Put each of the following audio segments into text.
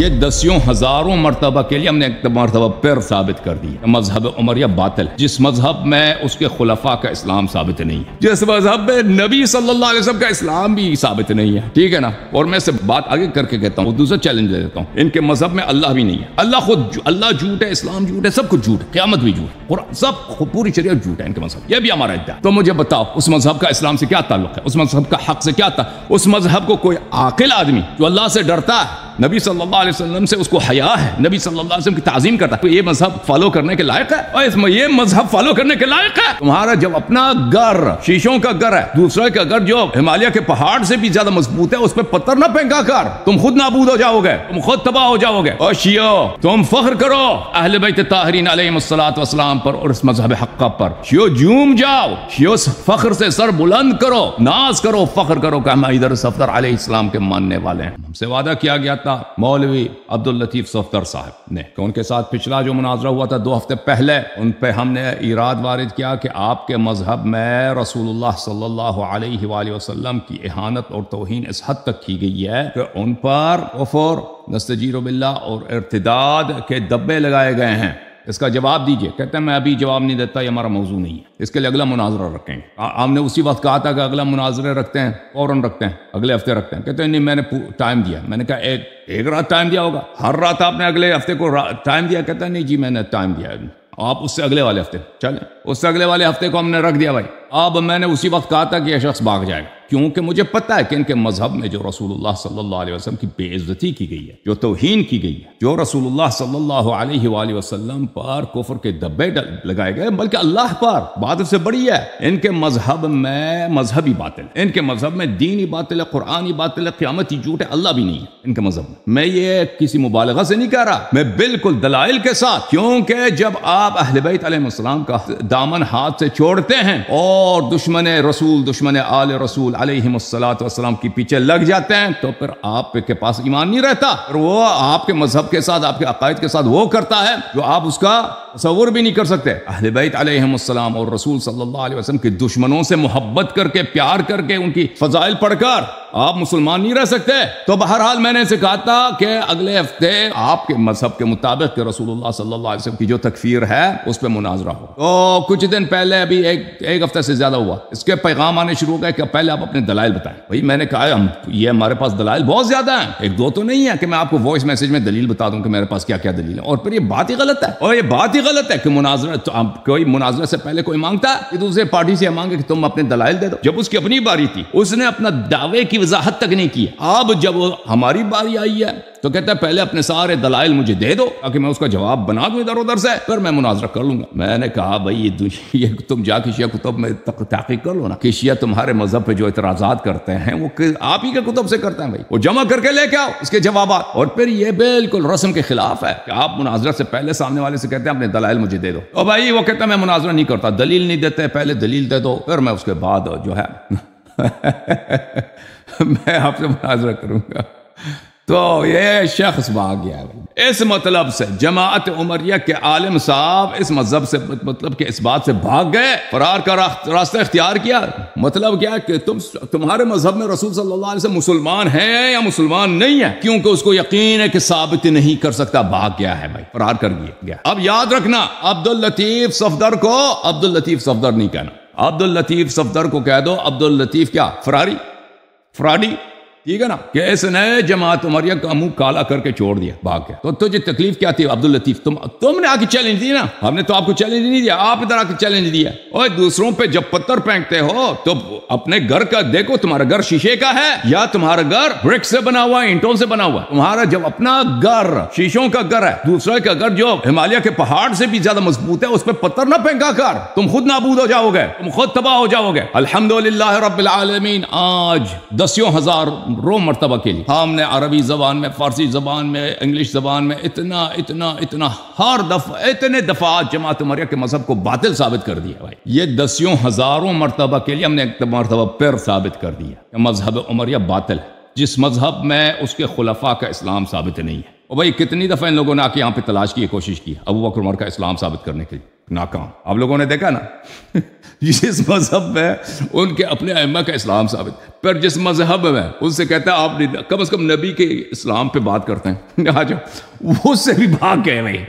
یہ دسیوں ہزاروں مرتبہ کے لیے ہم نے ایک مرتبہ پھر ثابت کر دی مذہب عمریہ باطل جس مذہب میں اس کے خلفاء کا اسلام ثابت نہیں ہے۔ جس مذہب میں نبی صلی اللہ علیہ وسلم کا اسلام بھی ثابت نہیں ہے۔ ٹھیک ہے نا؟ اور میں سے بات آگے کر کے کہتا ہوں دوسرا چیلنج دے دیتا ہوں۔ ان کے مذہب میں اللہ بھی نہیں ہے۔ اللہ خود جو، اللہ جھوٹ ہے، اسلام جھوٹ ہے، سب کچھ جھوٹ ہے۔ قیامت بھی جھوٹ ہے۔ اور سب پوری شریعت جھوٹ ہے ان کے مذہب۔ یہ بھی ہمارا ادعا تو مجھے بتاؤ، اس مذہب کا اسلام سے کیا تعلق ہے؟ اس مذہب کا حق سے کیا تھا اس مذہب کو کوئی عاقل آدمی جو اللہ سے ڈرتا ہے نبی صلی اللہ علیہ وسلم سے اس کو حیا ہے۔ نبی صلی اللہ علیہ وسلم کی تعظیم کرتا ہے۔ یہ مذہب فالو کرنے کے لائق ہے اور اس میں یہ مذہب فالو کرنے کے لائق ہے۔ تمہارا جب اپنا گھر شیشوں کا گھر ہے، دوسرے کا گھر جو ہمالیہ کے پہاڑ سے بھی زیادہ مضبوط ہے، اس پہ پتھر نہ پھینکا کر۔ تم خود نابود ہو جاؤ گے، تم خود تباہ ہو جاؤ گے۔ اور شیو تم فخر کرو۔ اہل بیت طاہرین علیہ الصلوۃ والسلام پر اور اس مذہب حقہ پر۔ شیو جھوم جاؤ۔ شیو فخر سے سر بلند کرو۔ ناز کرو، فخر کرو کہ ہم ادھر صفدر علیہ السلام کے ماننے والے ہیں۔ ہم سے وعدہ کیا گیا تھا۔ کا مولوی عبد الطیف صفدر صاحب نے، کہ ان کے ساتھ پچھلا جو مناظرہ ہوا تھا دو ہفتے پہلے، ان پہ ہم نے اراد وارد کیا کہ آپ کے مذہب میں رسول اللہ صلی اللہ علیہ وآلہ وسلم کی احانت اور توہین اس حد تک کی گئی ہے کہ ان پر کفر نستجیر باللہ اور ارتداد کے دبے لگائے گئے ہیں۔ اس کا جواب دیجیے۔ کہتے ہیں میں ابھی جواب نہیں دیتا، یہ ہمارا موضوع نہیں ہے۔ اس کے لیے اگلا مناظرہ رکھیں۔ گے ہم نے اسی وقت کہا تھا کہ اگلا مناظرے رکھتے ہیں، فوراً رکھتے ہیں، اگلے ہفتے رکھتے ہیں۔ کہتے ہیں نہیں، میں نے ٹائم دیا۔ میں نے کہا، ایک ایک رات ٹائم دیا ہوگا۔ ہر رات آپ نے اگلے ہفتے کو ٹائم دیا۔ کہتا ہے، نہیں جی میں نے ٹائم دیا۔ آپ اس سے اگلے والے ہفتے، چلیں۔ اس سے اگلے والے ہفتے کو ہم نے رکھ دیا بھائی۔ اب میں نے اسی وقت کہا تھا کہ یہ شخص بھاگ جائے گا۔ کیونکہ مجھے پتا ہے کہ ان کے مذہب میں جو رسول اللہ صلی اللہ علیہ وسلم کی بے عزتی کی گئی ہے، جو توہین کی گئی ہے، جو رسول اللہ صلی اللہ علیہ وآلہ وسلم پر کفر کے دبے لگائے گئے، بلکہ اللہ پر بات سے بڑی ہے۔ ان کے مذہب میں مذہبی باطل، ان کے مذہب میں دینی باطل ہے قرآنی باطل ہے قیامتی جھوٹ ہے اللہ بھی نہیں ہے۔ ان کے مذہب میں میں یہ کسی مبالغہ سے نہیں کہہ رہا، میں بالکل دلائل کے ساتھ، کیونکہ جب آپ اہل بیت علیہ السلام کا دامن ہاتھ سے چھوڑتے ہیں اور دشمن رسول، دشمن آل رسول علیہ السلاۃ والسلام کی پیچھے لگ جاتے ہیں، تو پھر آپ کے پاس ایمان نہیں رہتا۔ اور وہ آپ کے مذہب کے ساتھ، آپ کے عقائد کے ساتھ وہ کرتا ہے جو آپ اس کا تصور بھی نہیں کر سکتے۔ اہل بیت علیہ السلام اور رسول صلی اللہ علیہ وسلم کے دشمنوں سے محبت کر کے، پیار کر کے ان کی فضائل پڑھ کر آپ مسلمان نہیں رہ سکتے۔ تو بہرحال میں نے اسے کہا تھا کہ اگلے ہفتے آپ کے مذہب کے مطابق کہ رسول اللہ صلی اللہ علیہ وسلم کی جو تکفیر ہے، اس پہ مناظرہ ہو۔ تو کچھ دن پہلے ابھی ایک ایک ہفتے سے زیادہ ہوا۔ اس کے پیغام آنے شروع ہو گئے کہ پہلے آپ اپنے دلائل بتائیں۔ بھائی، میں نے کہا ہم، یہ ہمارے پاس دلائل بہت زیادہ ہیں۔ ایک دو تو نہیں ہے کہ میں آپ کو وائس میسج میں دلیل بتا دوں کہ میرے پاس کیا کیا دلیل ہے۔ اور پھر یہ بات ہی غلط ہے۔ اور یہ بات ہی غلط ہے کہ مناظرہ کوئی مناظرہ سے پہلے کوئی مانگتا ہے کہ دوسرے پارٹی سے مانگے کہ تم اپنے دلائل دے دو۔ جب اس کی اپنی باری تھی، اس نے اپنا دعوے کی وضاحت تک نہیں کی۔ اب جب ہماری باری آئی ہے تو کہتا ہے، پہلے اپنے سارے دلائل مجھے دے دو تاکہ میں اس کا جواب بنا دوں ادھر ادھر سے، پھر میں مناظرہ کر لوں گا۔ میں نے کہا، بھائی، یہ تم جا کے شیعہ کتب میں تحقیق کر لو نا کہ شیعہ تمہارے مذہب پہ جو اعتراضات کرتے ہیں، وہ آپ ہی کے کتب سے کرتے ہیں بھائی۔ وہ جمع کر کے لے کے آؤ اس کے جوابات۔ اور پھر یہ بالکل رسم کے خلاف ہے کہ آپ مناظرہ سے پہلے سامنے والے سے کہتے ہیں، اپنے دلائل مجھے دے دو۔ اور بھائی، وہ کہتا ہے، میں مناظرہ نہیں کرتا، دلیل نہیں دیتے، پہلے دلیل دے دو، پھر میں اس کے بعد جو ہے میں آپ سے مناظرہ کروں گا۔ تو یہ شخص بھاگ گیا۔ اس مطلب سے جماعت عمریہ کے عالم صاحب اس مذہب سے مطلب کہ اس بات سے بھاگ گئے، فرار کا راستہ اختیار کیا۔ مطلب کیا کہ تم تمہارے مذہب میں رسول صلی اللہ علیہ وسلم مسلمان ہیں یا مسلمان نہیں ہے کیونکہ اس کو یقین ہے کہ ثابت نہیں کر سکتا بھاگ گیا ہے بھائی، فرار کر گیا اب یاد رکھنا عبد الطیف صفدر کو عبد الطیف صفدر نہیں کہنا۔ عبد الطیف صفدر کو کہہ دو عبد الطیف کیا؟ فراری؟ فراڈی ٹھیک ہے نا؟ کہ اس نے جماعت عمریہ کا منہ کالا کر کے چھوڑ دیا، بھاگ کے تو تجھے تکلیف کیا تھی عبد الطیف تم تم نے آ کے چیلنج دی نا؟ ہم نے تو آپ کو چیلنج نہیں دیا، آپ ادھر آ کے چیلنج دیا۔ اور دوسروں پہ جب پتھر پھینکتے ہو، تو اپنے گھر کا دیکھو، تمہارا گھر شیشے کا ہے یا تمہارا گھر برک سے بنا ہوا، اینٹوں سے بنا ہوا۔ تمہارا جب اپنا گھر شیشوں کا گھر ہے دوسرے کا گھر جو ہمالیہ کے پہاڑ سے بھی زیادہ مضبوط ہے، اس پہ پتھر نہ پھینکا کر۔ تم خود نابود ہو جاؤ گے، تم خود تباہ ہو جاؤ گے۔ الحمد رب العالمین، آج دسیوں ہزار رو مرتبہ کے لیے۔ ہم نے عربی زبان میں، فارسی زبان میں، انگلش زبان میں اتنا اتنا اتنا، ہر دفعہ، اتنے دفعات جماعت عمریہ کے مذہب کو باطل ثابت کر دیا بھائی۔ یہ دسیوں ہزاروں مرتبہ کے لیے ہم نے ایک مرتبہ پھر ثابت کر دیا کہ مذہب عمریہ باطل ہے۔ جس مذہب میں اس کے خلفاء کا اسلام ثابت نہیں ہے۔ اور بھائی، کتنی دفعہ ان لوگوں نے آ کے یہاں پہ تلاش کی، کوشش کی، ابو بکر عمر کا اسلام ثابت کرنے کے لیے؟ ناکام۔ آپ لوگوں نے دیکھا نا؟ جس مذہب میں ان کے اپنے ائمہ کا اسلام ثابت، پر جس مذہب میں ان سے کہتا ہے، آپ کم از کم نبی کے اسلام پہ بات کرتے ہیں۔ آ جاؤ وہ سے بھی بھاگ گئے بھائی۔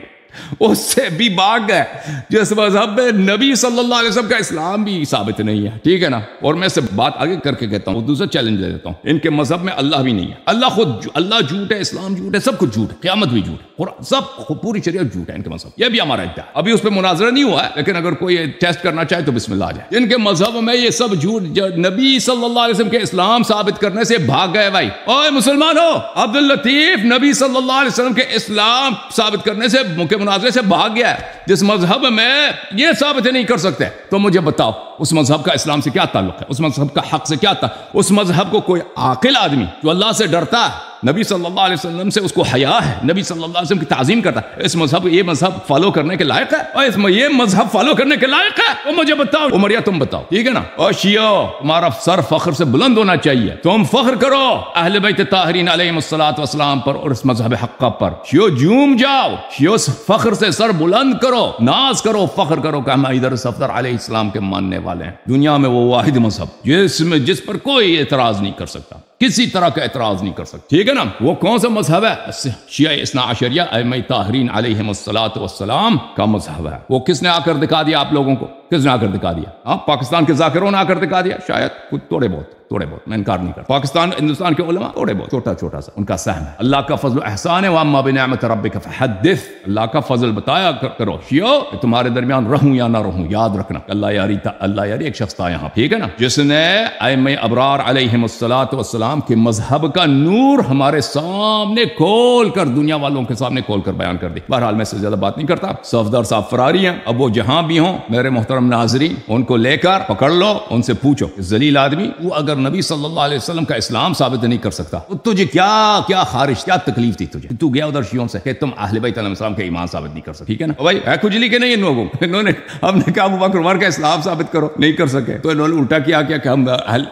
اس سے بھی باغ گئے جس مذہب میں نبی صلی اللہ علیہ وسلم کا اسلام بھی ثابت نہیں ہے۔ ٹھیک ہے نا؟ اور میں سے بات آگے کر کے کہتا ہوں دوسرا چیلنج دے دیتا ہوں۔ ان کے مذہب میں اللہ بھی نہیں ہے۔ اللہ خود اللہ جھوٹ ہے، اسلام جھوٹ ہے، سب کچھ جھوٹ ہے۔ قیامت بھی جھوٹ ہے۔ اور سب پوری شریعت جھوٹ ہے ان کے مذہب یہ بھی ہمارا ادعا ابھی اس پہ مناظرہ نہیں ہوا ہے، لیکن اگر کوئی ٹیسٹ کرنا چاہے تو بسم اللہ آ جائے۔ ان کے مذہب میں یہ سب جھوٹ نبی صلی اللہ علیہ وسلم کے اسلام ثابت کرنے سے بھاگ گئے بھائی۔ اوے مسلمان ہو عبد الطیف نبی صلی اللہ علیہ وسلم کے اسلام ثابت کرنے سے مناظرے سے بھاگ گیا ہے، جس مذہب میں یہ ثابت نہیں کر سکتے۔ تو مجھے بتاؤ، اس مذہب کا اسلام سے کیا تعلق ہے؟ اس مذہب کا حق سے کیا تعلق؟ اس مذہب کو کوئی عاقل آدمی جو اللہ سے ڈرتا ہے نبی صلی اللہ علیہ وسلم سے اس کو حیا ہے، نبی صلی اللہ علیہ وسلم کی تعظیم کرتا ہے۔ اس مذہب، یہ مذہب فالو کرنے کے لائق ہے اور اس یہ مذہب فالو کرنے کے لائق ہے۔ وہ مجھے بتاؤ۔ عمریہ، تم بتاؤ۔ ٹھیک ہے نا؟ اور شیعو تمہارا سر فخر سے بلند ہونا چاہیے۔ تم فخر کرو۔ اہل بیت طاہرین علیہ الصلوۃ والسلام پر اور اس مذہب حق پر۔ شیعو جوم جاؤ۔ شیعو فخر سے سر بلند کرو۔ ناز کرو، فخر کرو کہ ہم ادھر صفدر علیہ السلام کے ماننے والے ہیں۔ دنیا میں وہ واحد مذہب جس میں، جس پر کوئی اعتراض نہیں کر سکتا۔ کسی طرح کا اعتراض نہیں کر سکتے۔ ٹھیک ہے نا؟ وہ کون سا مذہب ہے؟ شیعہ اسنا عشریہ ائمہ تاہرین علیہ الصلوۃ والسلام کا مذہب ہے۔ وہ کس نے آ کر دکھا دیا آپ لوگوں کو؟ کس نے آ کر دکھا دیا۔ ہاں پاکستان کے ذاکروں نے آ کر دکھا دیا۔ شاید کچھ تھوڑے بہت تھوڑے بہت، میں انکار نہیں کرتا۔ پاکستان، ہندوستان کے علماء تھوڑے بہت، چھوٹا چھوٹا سا، ان کا سہم ہے۔ اللہ کا فضل احسان ہے واما بنعمت ربک فحدث۔ اللہ کا فضل بتایا کرو۔ شیو تمہارے درمیان رہوں یا نہ رہوں، یاد رکھنا۔ اللہ یاری تھا اللہ یاری ایک شخص تھا یہاں۔ ٹھیک ہے نا؟ جس نے ائمہ ابرار علیہ الصلوۃ والسلام کے مذہب کا نور ہمارے سامنے کھول کر، دنیا والوں کے سامنے کھول کر بیان کر دی۔ بہرحال میں سے زیادہ بات نہیں کرتا۔ صفدر صاحب فراری ہیں، اب وہ جہاں بھی ہوں، میرے محترم محترم ناظرین، ان کو لے کر پکڑ لو، ان سے پوچھو ذلیل آدمی وہ اگر نبی صلی اللہ علیہ وسلم کا اسلام ثابت نہیں کر سکتا تجھے کیا کیا خارش کیا تکلیف تھی تجھے؟ تو گیا ادھر شیوں سے کہ تم اہل بیت علیہ السلام کے ایمان ثابت نہیں کر سکتے۔ ٹھیک ہے نا؟ بھائی، ہے کجلی کے نہیں ان لوگوں؟ انہوں نے، ہم نے کہا ابو بکر عمر کا اسلام ثابت کرو، نہیں کر سکے۔ تو انہوں نے الٹا کیا کیا کہ ہم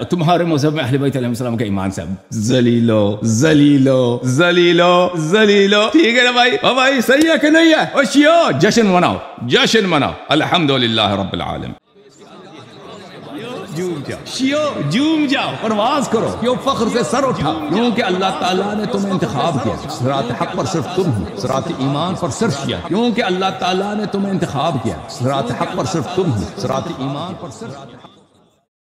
تمہارے مذہب میں اہل بیت علیہ السلام کا ایمان صاحب ذلیلو ذلیلو ذلیلو ذلیلو۔ ٹھیک ہے نا بھائی؟ بھائی، صحیح ہے کہ نہیں ہے؟ او شیو جشن مناؤ۔ جشن مناؤ۔ الحمدللہ رب العالم جوم جاؤ۔ شیو جوم جاؤ۔ پرواز کرو۔ کیوں فخر سے سر اٹھا کیونکہ اللہ تعالیٰ نے تمہیں انتخاب کیا۔ سرات حق پر صرف تم ہو۔ سرات ایمان پر صرف کیا۔ کیونکہ اللہ تعالیٰ نے تمہیں انتخاب کیا۔ سرات حق پر صرف تم ہو۔ سرات ایمان پر صرف